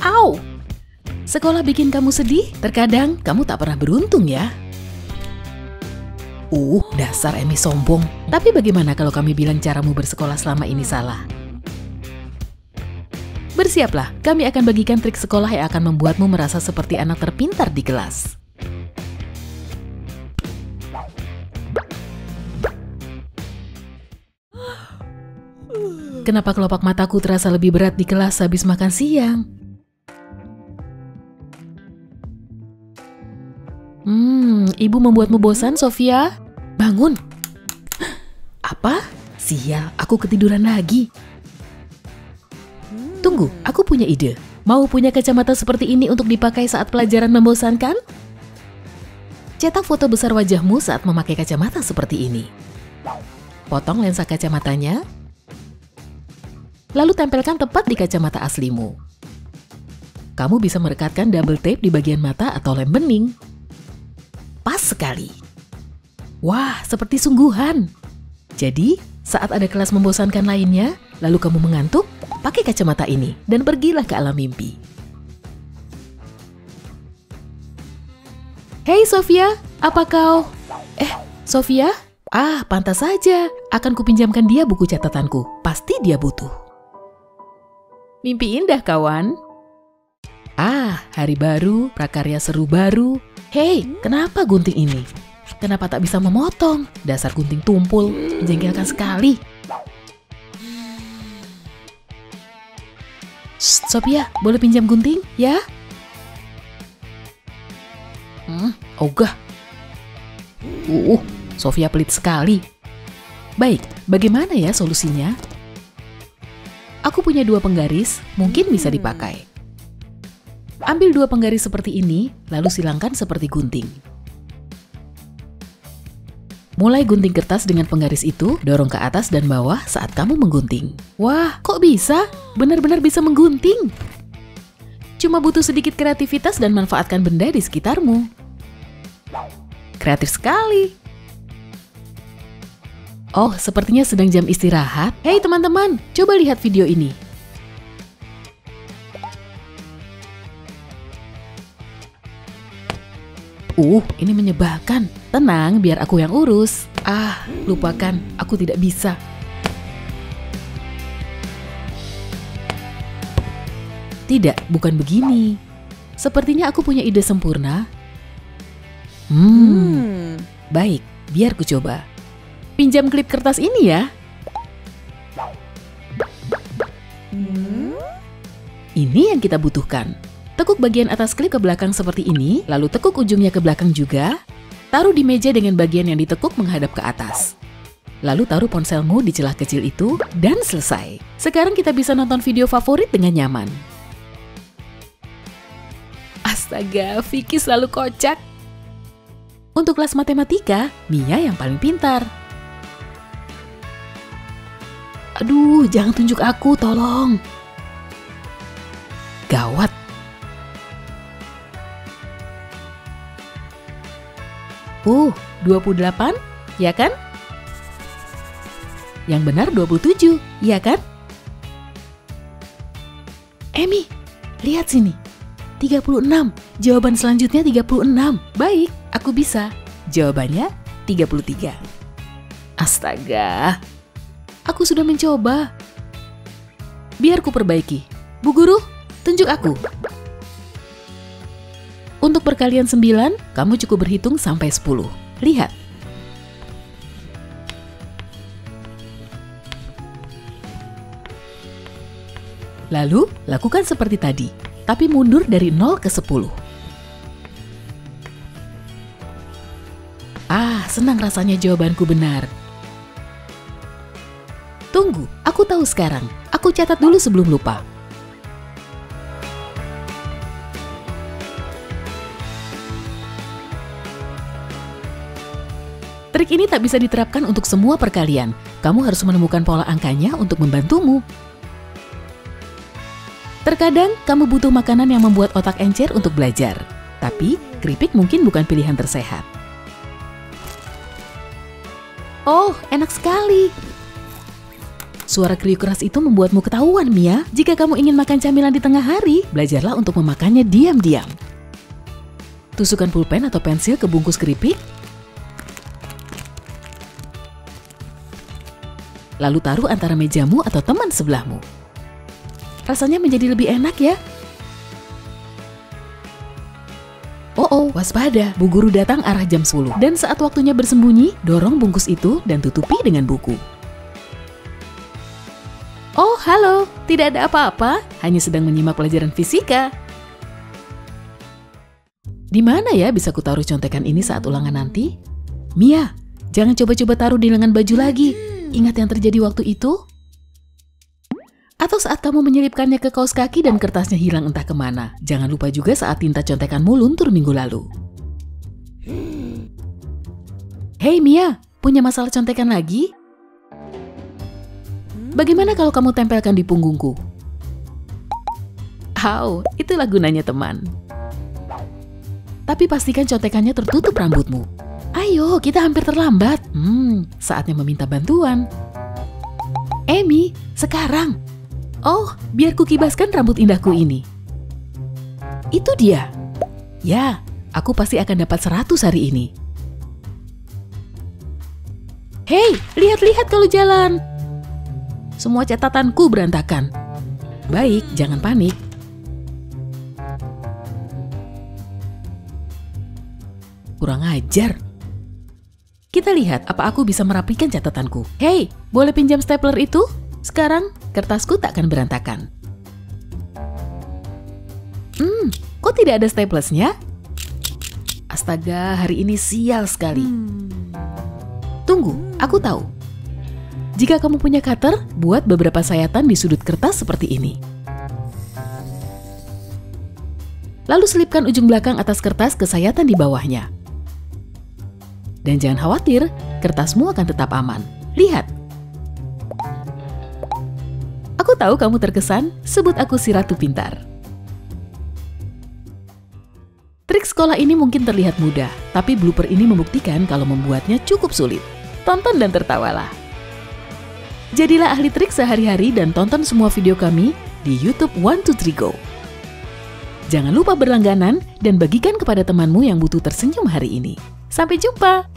Au! Sekolah bikin kamu sedih? Terkadang kamu tak pernah beruntung ya. Uh, dasar Emi sombong. Tapi bagaimana kalau kami bilang caramu bersekolah selama ini salah? Bersiaplah, kami akan bagikan trik sekolah yang akan membuatmu merasa seperti anak terpintar di kelas. Kenapa kelopak mataku terasa lebih berat di kelas habis makan siang? Hmm, ibu membuatmu bosan, Sofia? Bangun! Apa? Sial, aku ketiduran lagi. Tunggu, aku punya ide. Mau punya kacamata seperti ini untuk dipakai saat pelajaran membosankan? Cetak foto besar wajahmu saat memakai kacamata seperti ini. Potong lensa kacamatanya, lalu tempelkan tepat di kacamata aslimu. Kamu bisa merekatkan double tape di bagian mata atau lem bening. Sekali. Wah, seperti sungguhan. Jadi, saat ada kelas membosankan lainnya, lalu kamu mengantuk, pakai kacamata ini dan pergilah ke alam mimpi. Hei Sofia, apa kau? Eh, Sofia? Ah, pantas saja. Akan kupinjamkan dia buku catatanku. Pasti dia butuh. Mimpi indah, kawan. Ah, hari baru, prakarya seru baru. Hei, kenapa gunting ini? Kenapa tak bisa memotong? Dasar gunting tumpul, menjengkelkan sekali. Sophia, boleh pinjam gunting, ya? Hmm, ogah. Uh, Sofia pelit sekali. Baik, bagaimana ya solusinya? Aku punya dua penggaris, mungkin bisa dipakai. Ambil dua penggaris seperti ini, lalu silangkan seperti gunting. Mulai gunting kertas dengan penggaris itu, dorong ke atas dan bawah saat kamu menggunting. Wah, kok bisa? Benar-benar bisa menggunting. Cuma butuh sedikit kreativitas dan manfaatkan benda di sekitarmu. Kreatif sekali. Oh, sepertinya sedang jam istirahat. Hei teman-teman, coba lihat video ini. Uh, ini menyebalkan. Tenang, biar aku yang urus. Ah, lupakan, aku tidak bisa. Tidak, bukan begini. Sepertinya aku punya ide sempurna. Hmm, baik, biar ku coba. Pinjam klip kertas ini ya. Ini yang kita butuhkan. Tekuk bagian atas klip ke belakang seperti ini, lalu tekuk ujungnya ke belakang juga. Taruh di meja dengan bagian yang ditekuk menghadap ke atas. Lalu taruh ponselmu di celah kecil itu, dan selesai. Sekarang kita bisa nonton video favorit dengan nyaman. Astaga, Vicky selalu kocak. Untuk kelas matematika, Mia yang paling pintar. Aduh, jangan tunjuk aku, tolong. Gawat. Uh, 28, ya kan? Yang benar 27, ya kan? Emi, lihat sini. 36. Jawaban selanjutnya 36. Baik, aku bisa. Jawabannya 33. Astaga. Aku sudah mencoba. Biar ku perbaiki. Bu guru, tunjuk aku. Untuk perkalian 9, kamu cukup berhitung sampai 10. Lihat. Lalu, lakukan seperti tadi, tapi mundur dari 0 ke 10. Ah, senang rasanya jawabanku benar. Tunggu, aku tahu sekarang. Aku catat dulu sebelum lupa. Trik ini tak bisa diterapkan untuk semua perkalian. Kamu harus menemukan pola angkanya untuk membantumu. Terkadang kamu butuh makanan yang membuat otak encer untuk belajar. Tapi, keripik mungkin bukan pilihan tersehat. Oh, enak sekali. Suara kriuk keras itu membuatmu ketahuan, Mia. Jika kamu ingin makan camilan di tengah hari, belajarlah untuk memakannya diam-diam. Tusukkan pulpen atau pensil ke bungkus keripik, lalu taruh antara mejamu atau teman sebelahmu. Rasanya menjadi lebih enak ya. Oh, oh, waspada, Bu Guru datang arah jam 10. Dan saat waktunya bersembunyi, dorong bungkus itu dan tutupi dengan buku. Oh, halo, tidak ada apa-apa, hanya sedang menyimak pelajaran fisika. Di mana ya bisa kutaruh contekan ini saat ulangan nanti? Mia, jangan coba-coba taruh di lengan baju lagi. Ingat yang terjadi waktu itu? Atau saat kamu menyelipkannya ke kaos kaki dan kertasnya hilang entah ke mana. Jangan lupa juga saat tinta contekanmu luntur minggu lalu. Hei Mia, punya masalah contekan lagi? Bagaimana kalau kamu tempelkan di punggungku? Au, itulah gunanya teman. Tapi pastikan contekannya tertutup rambutmu. Ayo, kita hampir terlambat. Hmm, saatnya meminta bantuan. Emi, sekarang Oh, biar ku kibaskan rambut indahku ini. Itu dia. Ya, aku pasti akan dapat seratus hari ini. Hei, lihat-lihat kalau jalan. Semua catatanku berantakan. Baik, jangan panik. Kurang ajar. Kita lihat apa aku bisa merapikan catatanku. Hei, boleh pinjam stapler itu? Sekarang, kertasku tak akan berantakan. Hmm, kok tidak ada staplesnya? Astaga, hari ini sial sekali. Tunggu, aku tahu. Jika kamu punya cutter, buat beberapa sayatan di sudut kertas seperti ini. Lalu selipkan ujung belakang atas kertas ke sayatan di bawahnya. Dan jangan khawatir, kertasmu akan tetap aman. Lihat, Aku tahu kamu terkesan, sebut aku si Ratu Pintar. Trik sekolah ini mungkin terlihat mudah, tapi blooper ini membuktikan kalau membuatnya cukup sulit. Tonton dan tertawalah. Jadilah ahli trik sehari-hari dan tonton semua video kami di YouTube One Two Three Go. Jangan lupa berlangganan dan bagikan kepada temanmu yang butuh tersenyum hari ini. Sampai jumpa!